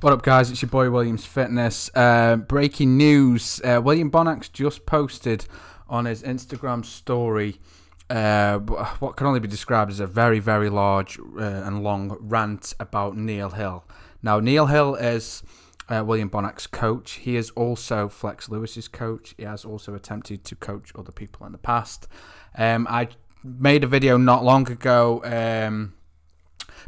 What up, guys? It's your boy Williams Fitness. Uh, breaking news: uh, William Bonac just posted on his Instagram story uh, what can only be described as a very, very large uh, and long rant about Neil Hill. Now, Neil Hill is uh, William Bonac's coach. He is also Flex Lewis's coach. He has also attempted to coach other people in the past. Um, I made a video not long ago. Um,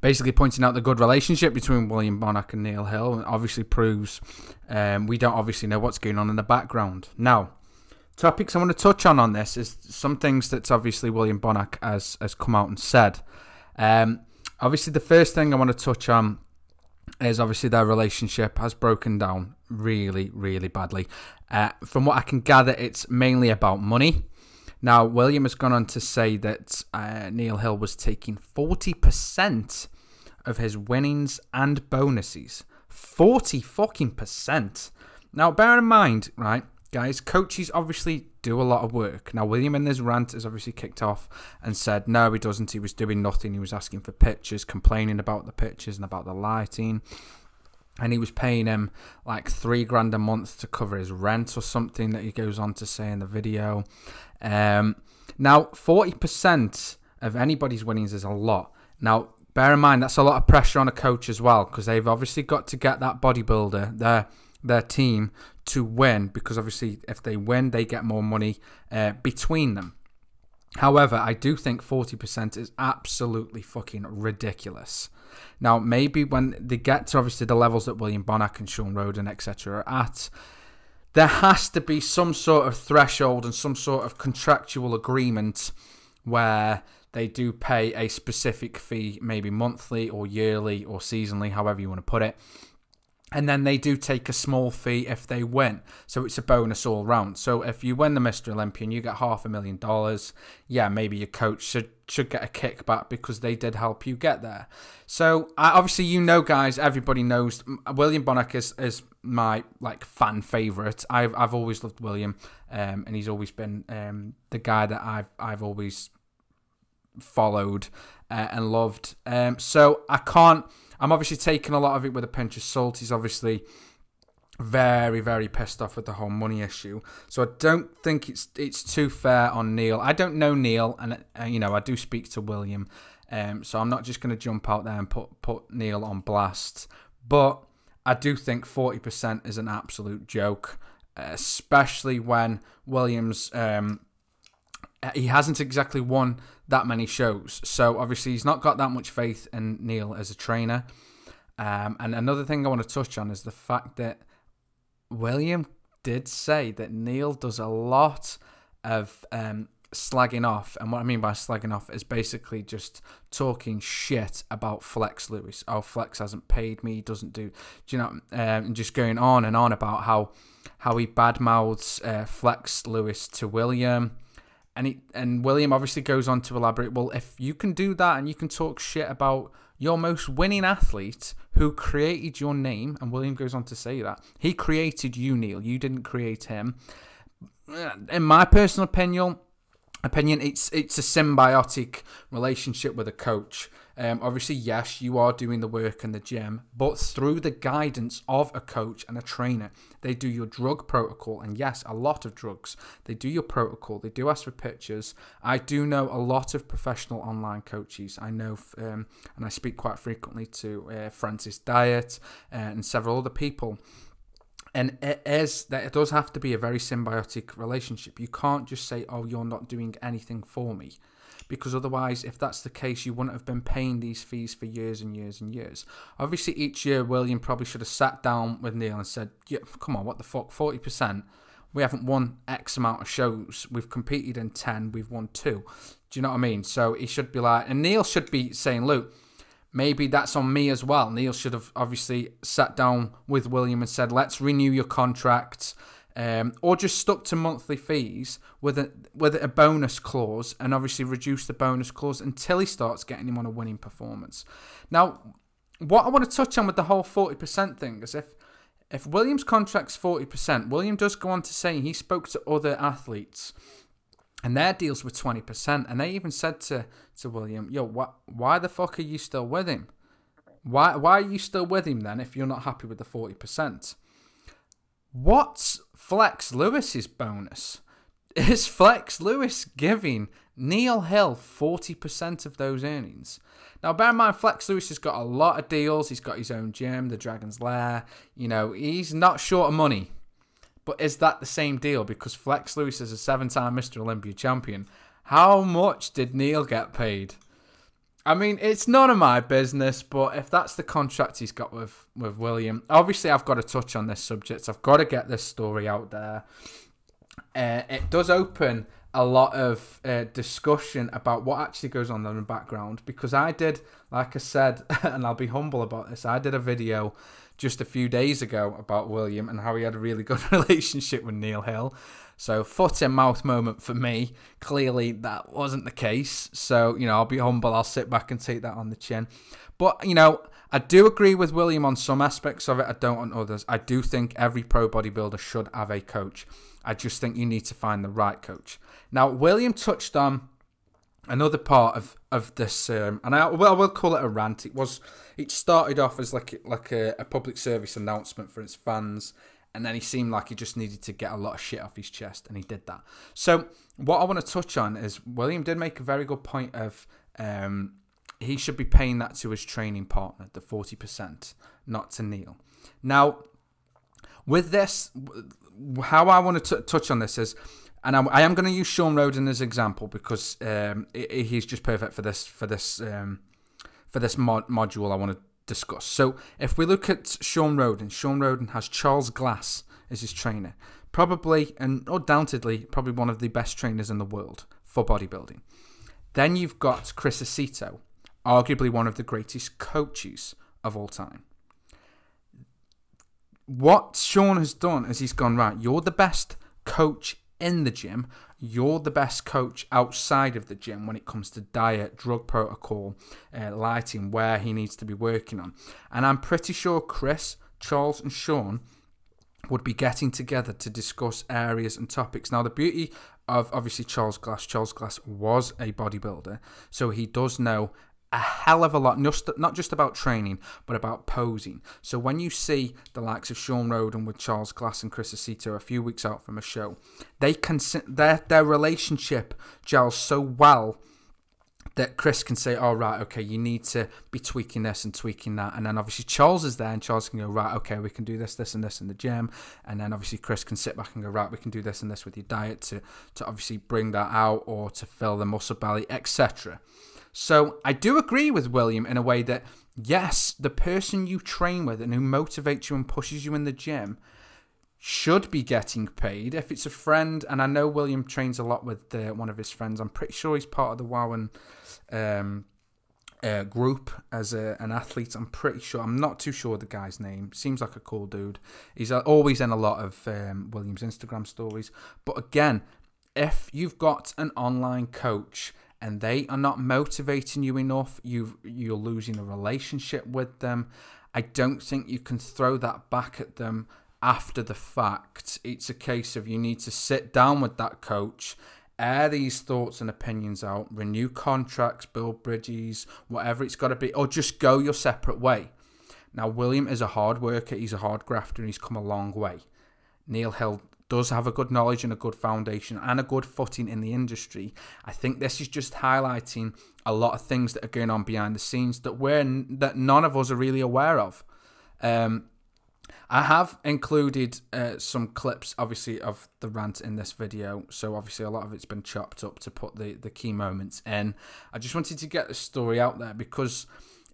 basically pointing out the good relationship between William Bonac and Neil Hill, and obviously proves um, we don't obviously know what's going on in the background. Now, topics I want to touch on on this is some things that obviously William Bonac has has come out and said. Um, obviously, the first thing I want to touch on is obviously their relationship has broken down really, really badly. Uh, from what I can gather, it's mainly about money. Now, William has gone on to say that uh, Neil Hill was taking 40% of his winnings and bonuses. 40 fucking percent. Now, bear in mind, right, guys, coaches obviously do a lot of work. Now, William in this rant has obviously kicked off and said, no, he doesn't. He was doing nothing. He was asking for pictures, complaining about the pictures and about the lighting and he was paying him like three grand a month to cover his rent or something that he goes on to say in the video. Um, now, 40% of anybody's winnings is a lot. Now, bear in mind that's a lot of pressure on a coach as well because they've obviously got to get that bodybuilder, their their team, to win because obviously if they win, they get more money uh, between them. However, I do think 40% is absolutely fucking ridiculous. Now, maybe when they get to obviously the levels that William Bonac and Shawn Rhoden, etc., are at, there has to be some sort of threshold and some sort of contractual agreement where they do pay a specific fee, maybe monthly or yearly or seasonally, however you want to put it and then they do take a small fee if they win. So it's a bonus all round. So if you win the Mr. Olympian, you get half a million dollars. Yeah, maybe your coach should should get a kickback because they did help you get there. So obviously, you know, guys, everybody knows William Bonac is, is my like fan favorite. I've I've always loved William, um, and he's always been um, the guy that I've I've always followed uh, and loved. Um, so I can't I'm obviously taking a lot of it with a pinch of salt. He's obviously very, very pissed off with the whole money issue. So I don't think it's it's too fair on Neil. I don't know Neil, and uh, you know I do speak to William, um, so I'm not just going to jump out there and put put Neil on blast. But I do think 40% is an absolute joke, especially when Williams um, he hasn't exactly won that many shows. So obviously he's not got that much faith in Neil as a trainer. Um, and another thing I want to touch on is the fact that William did say that Neil does a lot of um, slagging off. And what I mean by slagging off is basically just talking shit about Flex Lewis. Oh, Flex hasn't paid me, doesn't do, do you know, um, and just going on and on about how how he badmouths uh, Flex Lewis to William and he, and William obviously goes on to elaborate. Well, if you can do that and you can talk shit about your most winning athlete who created your name, and William goes on to say that he created you, Neil. You didn't create him. Uh, in my personal opinion, opinion, it's it's a symbiotic relationship with a coach. Um, obviously, yes, you are doing the work in the gym, but through the guidance of a coach and a trainer, they do your drug protocol. And yes, a lot of drugs. They do your protocol. They do ask for pictures. I do know a lot of professional online coaches. I know, um, and I speak quite frequently to uh, Francis Diet uh, and several other people and it is that it does have to be a very symbiotic relationship. You can't just say, "Oh, you're not doing anything for me." Because otherwise, if that's the case, you wouldn't have been paying these fees for years and years and years. Obviously, each year, William probably should have sat down with Neil and said, yeah, come on, what the fuck, 40%? We haven't won X amount of shows. We've competed in 10, we've won two. Do you know what I mean? So he should be like, and Neil should be saying, look, maybe that's on me as well. Neil should have obviously sat down with William and said, let's renew your contract um, or just stuck to monthly fees with a with a bonus clause, and obviously reduce the bonus clause until he starts getting him on a winning performance. Now, what I want to touch on with the whole forty percent thing is if if Williams' contract's forty percent, William does go on to say he spoke to other athletes. And their deals were twenty percent, and they even said to, to William, "Yo, what? Why the fuck are you still with him? Why why are you still with him then if you're not happy with the 40%? What's Flex Lewis's bonus? Is Flex Lewis giving Neil Hill 40% of those earnings? Now, bear in mind, Flex Lewis has got a lot of deals. He's got his own gym, the Dragon's Lair. You know, he's not short of money. But is that the same deal? Because Flex Lewis is a seven time Mr. Olympia champion. How much did Neil get paid? I mean, it's none of my business, but if that's the contract he's got with, with William, obviously I've got to touch on this subject. I've got to get this story out there. Uh, it does open a lot of uh, discussion about what actually goes on in the background because I did, like I said, and I'll be humble about this, I did a video just a few days ago about William and how he had a really good relationship with Neil Hill. So, foot in mouth moment for me. Clearly, that wasn't the case. So, you know, I'll be humble. I'll sit back and take that on the chin. But, you know, I do agree with William on some aspects of it. I don't on others. I do think every pro bodybuilder should have a coach. I just think you need to find the right coach. Now, William touched on another part of of this, um, and I, well, I will call it a rant. It was it started off as like like a, a public service announcement for its fans and then he seemed like he just needed to get a lot of shit off his chest, and he did that. So, what I want to touch on is William did make a very good point of um, he should be paying that to his training partner, the 40%, not to Neil. Now, with this, how I want to touch on this is, and I, I am going to use Shawn Rhoden as example because um, he's just perfect for this for this um, for this mod- module I want to discuss. So if we look at Shawn Rhoden, Shawn Rhoden has Charles Glass as his trainer. Probably and undoubtedly probably one of the best trainers in the world for bodybuilding. Then you've got Chris Aceto, arguably one of the greatest coaches of all time. What Shawn has done is he's gone, right, you're the best coach in the gym you're the best coach outside of the gym when it comes to diet, drug protocol, uh, lighting, where he needs to be working on. And I'm pretty sure Chris, Charles, and Shawn would be getting together to discuss areas and topics. Now, the beauty of obviously Charles Glass, Charles Glass was a bodybuilder, so he does know a hell of a lot, not just about training, but about posing. So when you see the likes of Shawn Rhoden with Charles Glass and Chris Aceto a few weeks out from a show, they can their their relationship gels so well that Chris can say, "Oh right, okay, you need to be tweaking this and tweaking that," and then obviously Charles is there, and Charles can go, "Right, okay, we can do this, this, and this in the gym," and then obviously Chris can sit back and go, "Right, we can do this and this with your diet to to obviously bring that out or to fill the muscle belly, etc." So I do agree with William in a way that yes, the person you train with and who motivates you and pushes you in the gym should be getting paid. If it's a friend, and I know William trains a lot with uh, one of his friends, I'm pretty sure he's part of the Wowen um, uh, group as a, an athlete. I'm pretty sure. I'm not too sure the guy's name. Seems like a cool dude. He's uh, always in a lot of um, William's Instagram stories. But again, if you've got an online coach and they are not motivating you enough, you you're losing a relationship with them. I don't think you can throw that back at them after the fact. It's a case of you need to sit down with that coach, air these thoughts and opinions out, renew contracts, build bridges, whatever it's got to be, or just go your separate way. Now, William is a hard worker, he's a hard grafter, and he's come a long way. Neil Hill does have a good knowledge and a good foundation and a good footing in the industry. I think this is just highlighting a lot of things that are going on behind the scenes that we're that none of us are really aware of. Um, I have included uh, some clips, obviously, of the rant in this video. So obviously, a lot of it's been chopped up to put the the key moments in. I just wanted to get the story out there because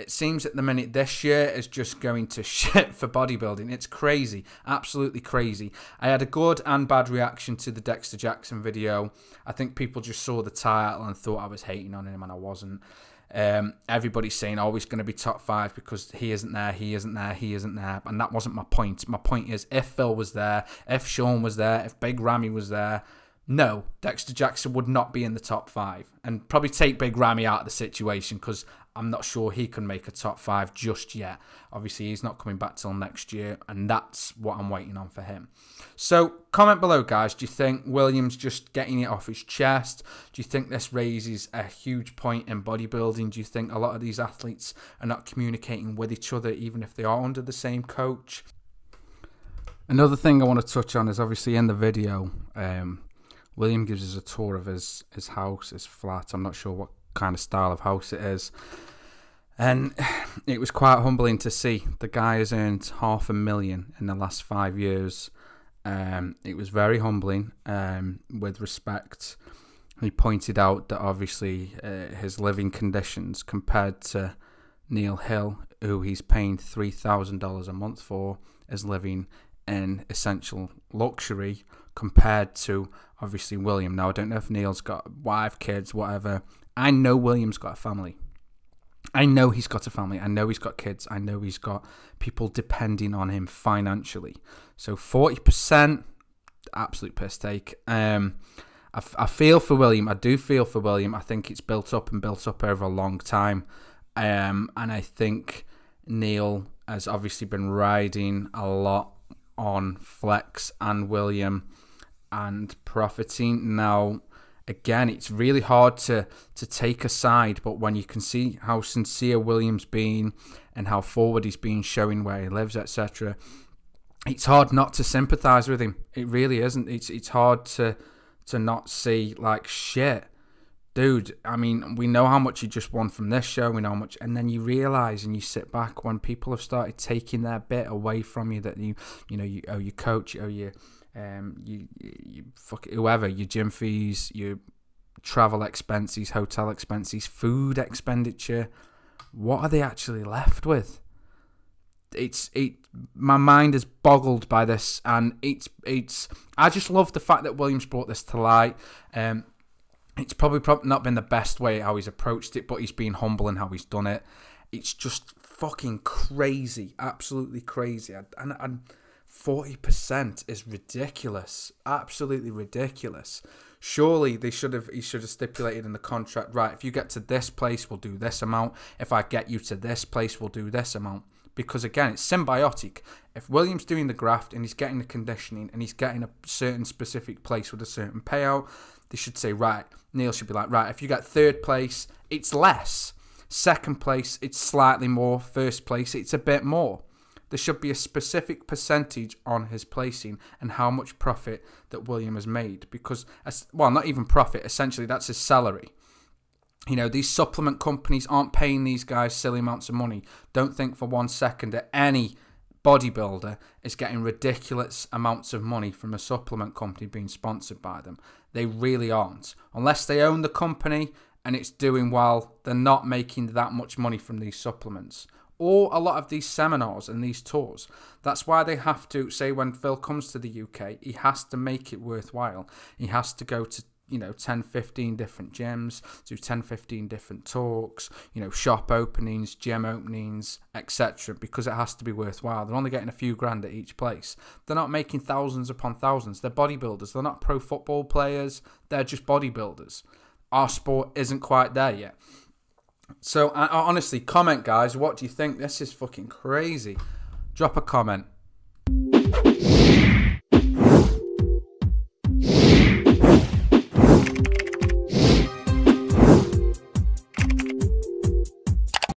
it seems at the minute this year is just going to shit for bodybuilding. It's crazy, absolutely crazy. I had a good and bad reaction to the Dexter Jackson video. I think people just saw the title and thought I was hating on him, and I wasn't. Um, everybody's saying, oh, he's going to be top five because he isn't there, he isn't there, he isn't there. And that wasn't my point. My point is, if Phil was there, if Shawn was there, if Big Ramy was there, no, Dexter Jackson would not be in the top five, and probably take Big Ramy out of the situation because I'm not sure he can make a top five just yet. Obviously, he's not coming back till next year, and that's what I'm waiting on for him. So, comment below, guys. Do you think Williams just getting it off his chest? Do you think this raises a huge point in bodybuilding? Do you think a lot of these athletes are not communicating with each other, even if they are under the same coach? Another thing I want to touch on is obviously in the video, um, William gives us a tour of his, his house, his flat. I'm not sure what kind of style of house it is. And it was quite humbling to see. The guy has earned half a million in the last five years. Um, it was very humbling um, with respect. He pointed out that obviously uh, his living conditions compared to Neil Hill, who he's paying $3,000 a month for, is living in essential luxury compared to obviously William. Now, I don't know if Neil's got wife, kids, whatever. I know William's got a family. I know he's got a family. I know he's got kids. I know he's got people depending on him financially. So 40%, absolute piss take. Um, I, I feel for William. I do feel for William. I think it's built up and built up over a long time. Um, and I think Neil has obviously been riding a lot on Flex and William and profiting. Now, again, it's really hard to to take a side, but when you can see how sincere Williams been and how forward he's been, showing where he lives, etc., it's hard not to sympathise with him. It really isn't. It's it's hard to to not see like shit. Dude, I mean, we know how much you just won from this show, we know how much, and then you realize and you sit back when people have started taking their bit away from you that you, you know, you owe your coach, you owe your um, you, you fuck whoever, your gym fees, your travel expenses, hotel expenses, food expenditure. What are they actually left with? It's it. My mind is boggled by this, and it's it's. I just love the fact that Williams brought this to light. Um, it's probably not been the best way how he's approached it, but he's been humble in how he's done it. It's just fucking crazy, absolutely crazy, and and 40% is ridiculous. Absolutely ridiculous. Surely they should have he should have stipulated in the contract, right, if you get to this place, we'll do this amount. If I get you to this place, we'll do this amount. Because again, it's symbiotic. If Williams doing the graft and he's getting the conditioning and he's getting a certain specific place with a certain payout, they should say, right, Neil should be like, right, if you get third place, it's less. Second place, it's slightly more. First place, it's a bit more there should be a specific percentage on his placing and how much profit that William has made. Because, well, not even profit, essentially, that's his salary. You know, these supplement companies aren't paying these guys silly amounts of money. Don't think for one second that any bodybuilder is getting ridiculous amounts of money from a supplement company being sponsored by them. They really aren't. Unless they own the company and it's doing well, they're not making that much money from these supplements or a lot of these seminars and these tours. That's why they have to say when Phil comes to the UK, he has to make it worthwhile. He has to go to you know 10 15 different gyms do 10 15 different talks you know shop openings gym openings etc because it has to be worthwhile. They're only getting a few grand at each place. They're not making thousands upon thousands. They're bodybuilders. They're not pro football players. They're just bodybuilders. Our sport isn't quite there yet so, honestly, comment, guys. What do you think? This is fucking crazy. Drop a comment.